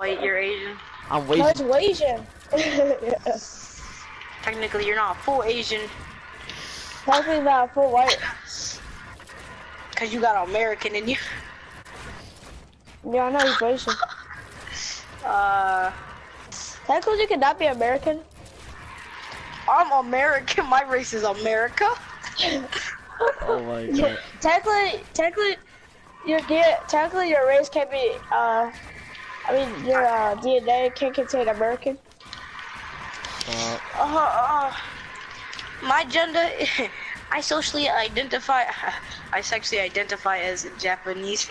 White, you're Asian. I'm No, it's waiting. Asian. Technically, you're not full Asian Technically not full white. because you got American in you. Yeah, I know you're Asian. Uh, Technically, you cannot be American. I'm American. My race is America. Oh my Yeah, god. technically, technically, your D- technically your race can be. Uh, I mean, your uh, DNA can contain American. Uh, Uh, uh, my gender, I socially identify, I sexually identify as Japanese.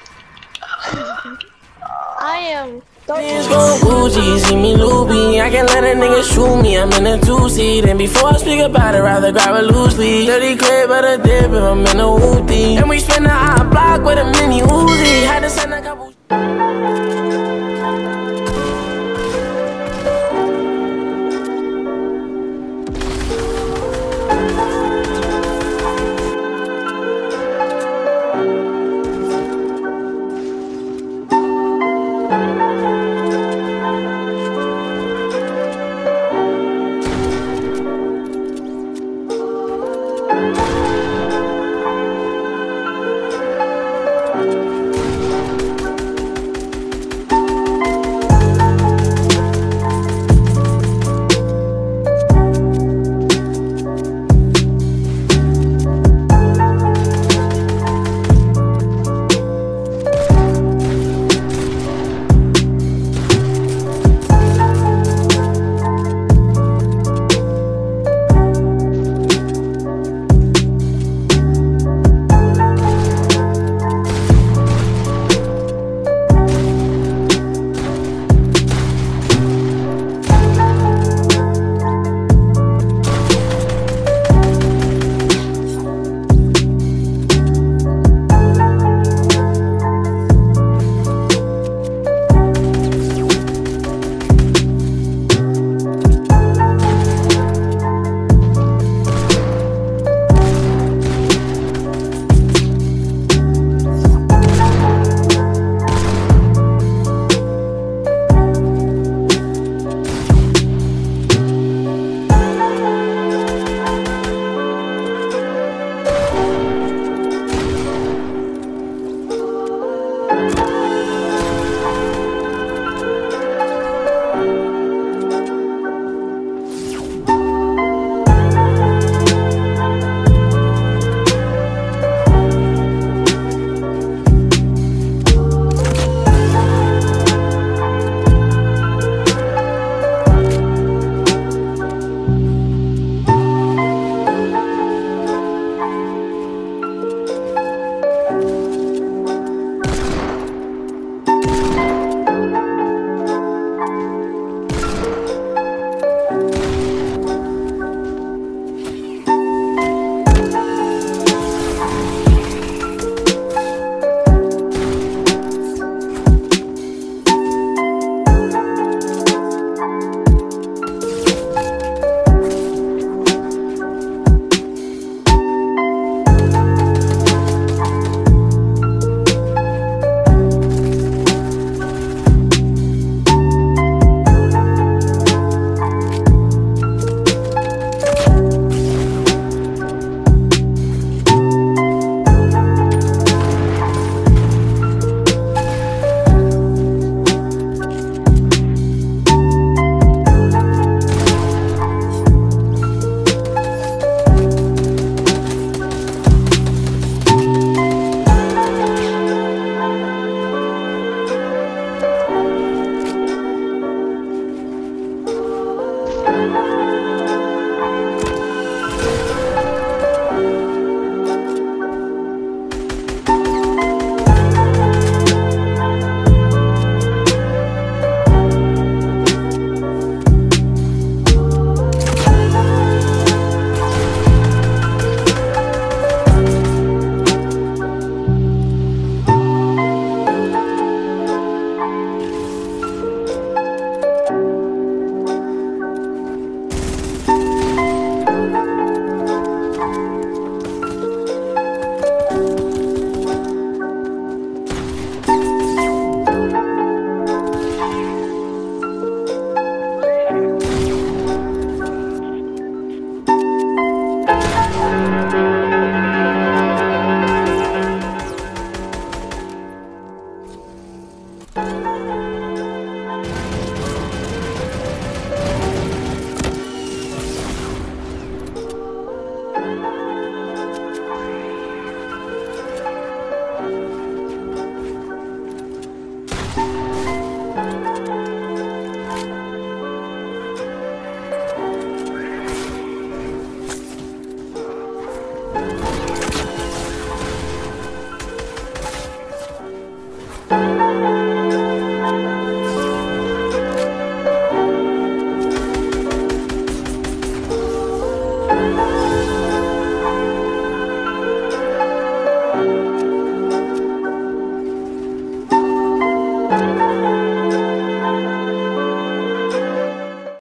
I am. Don't It's Gucci, see me loopy. I can let a nigga shoot me. I'm in a two seat. And before I speak about it, rather grab it loosely. Dirty clip, but a dip if I'm in a hoopty. And we spin the hot block with a mini Uzi.